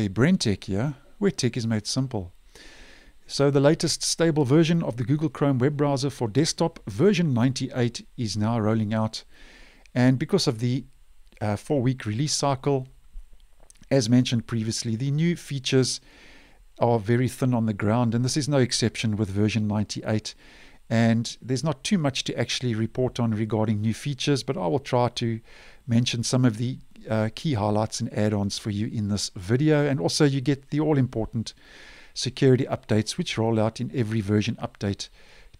Hey, Brentech here, where tech is made simple. So the latest stable version of the Google Chrome web browser for desktop, version 98, is now rolling out. And because of the uh, four-week release cycle, as mentioned previously, the new features are very thin on the ground, and this is no exception with version 98. And there's not too much to actually report on regarding new features, but I will try to mention some of the uh, key highlights and add-ons for you in this video. And also you get the all-important security updates which roll out in every version update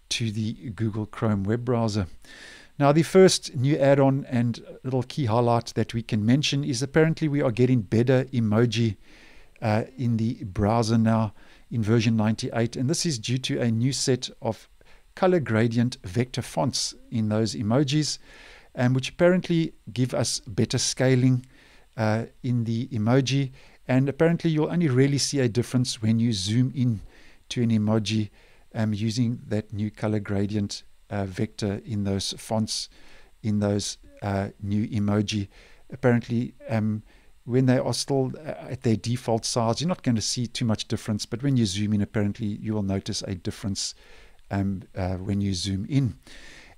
to the Google Chrome web browser. Now the first new add-on and little key highlight that we can mention is apparently we are getting better emoji uh, in the browser now in version 98 and this is due to a new set of color gradient vector fonts in those emojis, um, which apparently give us better scaling uh, in the emoji. And apparently, you'll only really see a difference when you zoom in to an emoji um, using that new color gradient uh, vector in those fonts, in those uh, new emoji. Apparently, um, when they are still uh, at their default size, you're not going to see too much difference. But when you zoom in, apparently, you will notice a difference um, uh, when you zoom in.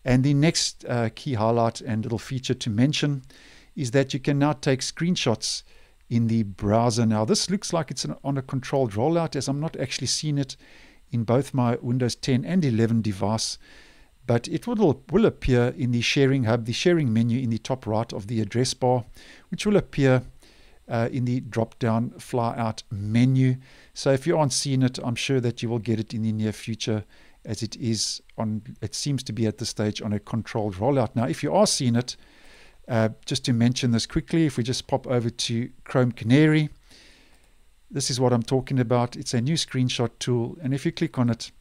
And the next uh, key highlight and little feature to mention is that you can now take screenshots in the browser. Now, this looks like it's an, on a controlled rollout as I'm not actually seeing it in both my Windows 10 and 11 device, but it will, will appear in the sharing hub, the sharing menu in the top right of the address bar, which will appear uh, in the drop down fly out menu. So if you aren't seeing it, I'm sure that you will get it in the near future as it is on, it seems to be at this stage on a controlled rollout. Now, if you are seeing it, uh, just to mention this quickly, if we just pop over to Chrome Canary, this is what I'm talking about. It's a new screenshot tool, and if you click on it,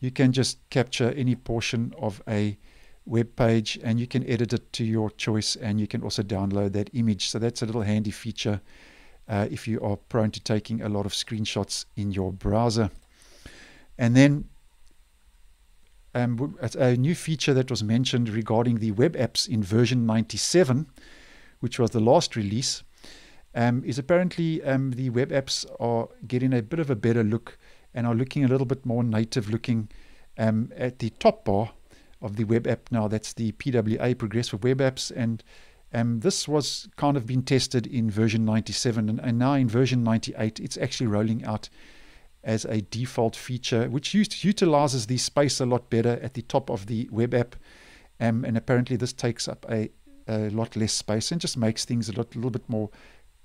you can just capture any portion of a web page and you can edit it to your choice and you can also download that image. So that's a little handy feature uh, if you are prone to taking a lot of screenshots in your browser. And then um, a new feature that was mentioned regarding the web apps in version 97, which was the last release, um, is apparently um, the web apps are getting a bit of a better look and are looking a little bit more native looking um, at the top bar of the web app now. That's the PWA Progressive Web Apps. And um, this was kind of been tested in version 97 and, and now in version 98, it's actually rolling out as a default feature, which used, utilizes the space a lot better at the top of the web app. Um, and apparently, this takes up a, a, lot less space and just makes things a lot, little bit more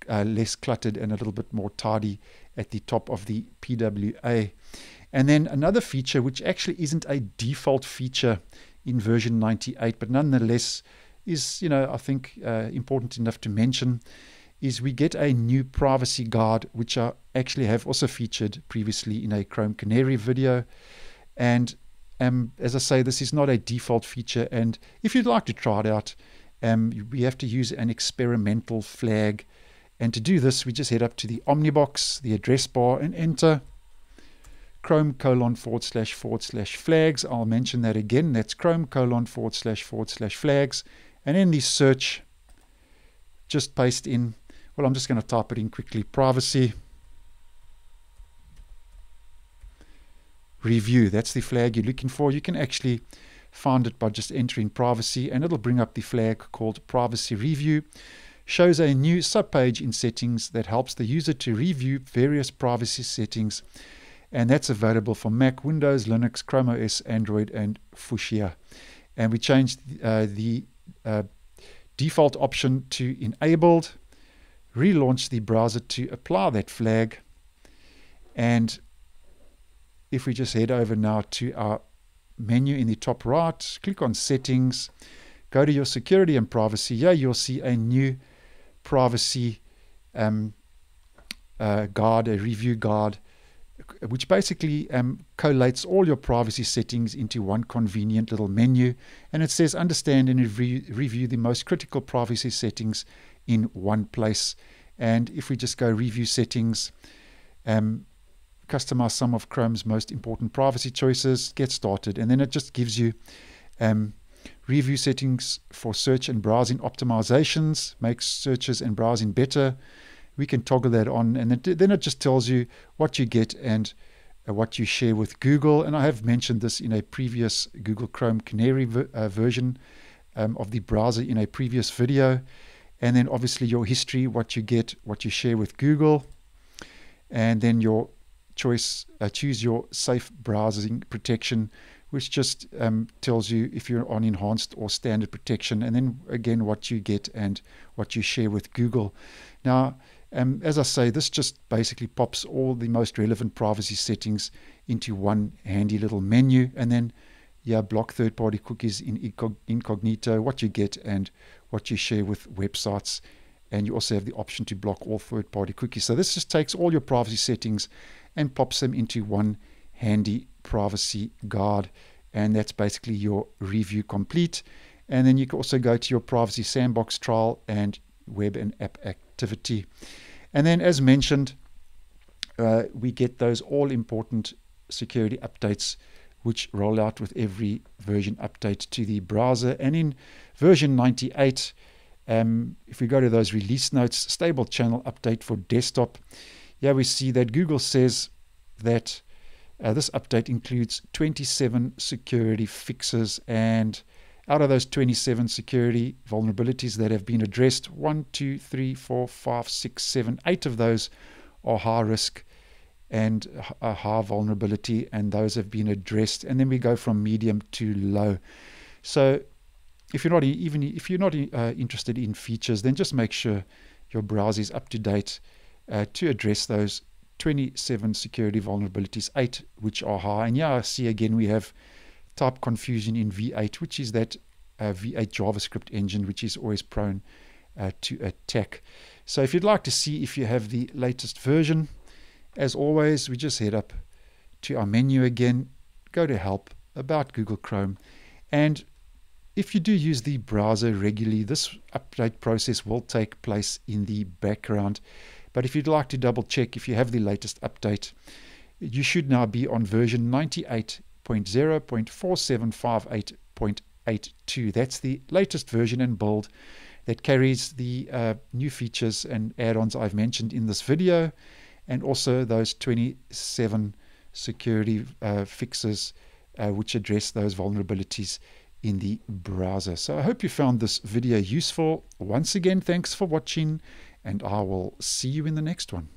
uh, less cluttered and a little bit more tidy at the top of the PWA. And then another feature, which actually isn't a default feature in version 98, but nonetheless is, you know, I think uh, important enough to mention, is we get a new privacy guard, which I actually have also featured previously in a Chrome Canary video. And um, as I say, this is not a default feature. And if you'd like to try it out, um, we have to use an experimental flag. And to do this, we just head up to the Omnibox, the address bar, and enter Chrome colon forward slash forward slash flags. I'll mention that again. That's Chrome colon forward slash forward slash flags. And in the search, just paste in well, I'm just going to type it in quickly. Privacy. Review. That's the flag you're looking for. You can actually find it by just entering privacy and it'll bring up the flag called privacy review. Shows a new subpage in settings that helps the user to review various privacy settings and that's available for Mac, Windows, Linux, Chrome OS, Android, and Fuchsia. And we changed uh, the uh, default option to enabled relaunch the browser to apply that flag. And if we just head over now to our menu in the top right, click on settings, go to your security and privacy. Here you'll see a new privacy um, uh, guard, a review guard, which basically um, collates all your privacy settings into one convenient little menu. And it says understand and re review the most critical privacy settings in one place. And if we just go review settings, um, customize some of Chrome's most important privacy choices, get started. And then it just gives you um, review settings for search and browsing optimizations, makes searches and browsing better. we can toggle that on, and then it just tells you what you get and uh, what you share with Google. And I have mentioned this in a previous Google Chrome Canary ver- uh, version um, of the browser in a previous video. And then obviously your history, what you get, what you share with Google, and then your choice, uh, choose your safe browsing protection, which just um, tells you if you're on enhanced or standard protection, and then again what you get and what you share with Google. Now, um, as I say, this just basically pops all the most relevant privacy settings into one handy little menu, and then yeah, block third-party cookies in incognito, what you get and what you share with websites, and you also have the option to block all third-party cookies. So this just takes all your privacy settings and pops them into one handy privacy guard. And that's basically your review complete. And then you can also go to your privacy sandbox trial and web and app activity. And then, as mentioned, uh, we get those all important security updates which roll out with every version update to the browser. And in version 98, um, if we go to those release notes, stable channel update for desktop, yeah, we see that Google says that uh, this update includes 27 security fixes, and out of those 27 security vulnerabilities that have been addressed, one, two, three, four, five, six, seven, eight of those are high risk and a high vulnerability, and those have been addressed. And then we go from medium to low. So if you're not even if you're not uh, interested in features, then just make sure your browser is up to date uh, to address those 27 security vulnerabilities, eight which are high. And yeah, I see again we have type confusion in V8, which is that uh, V8 JavaScript engine, which is always prone uh, to attack. So if you'd like to see if you have the latest version, as always, we just head up to our menu again, go to Help, About Google Chrome, and if you do use the browser regularly, this update process will take place in the background. But if you'd like to double check if you have the latest update, you should now be on version 98.0.4758.82. That's the latest version and build that carries the uh, new features and add-ons I've mentioned in this video and also those 27 security uh, fixes uh, which address those vulnerabilities in the browser. So I hope you found this video useful. Once again, thanks for watching and I will see you in the next one.